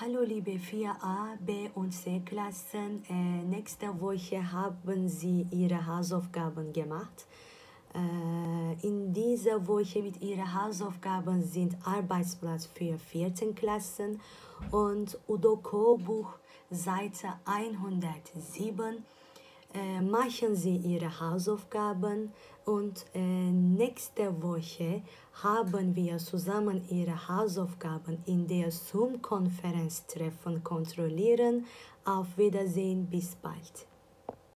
Hallo liebe 4a, B und C Klassen. Äh, nächste Woche haben Sie Ihre Hausaufgaben gemacht. Äh, in dieser Woche mit Ihren Hausaufgaben sind Arbeitsplatz für 14 Klassen und Udoko Buch Seite 107 äh, machen Sie Ihre Hausaufgaben und äh, nächste Woche haben wir zusammen Ihre Hausaufgaben in der Zoom-Konferenz treffen kontrollieren. Auf Wiedersehen, bis bald.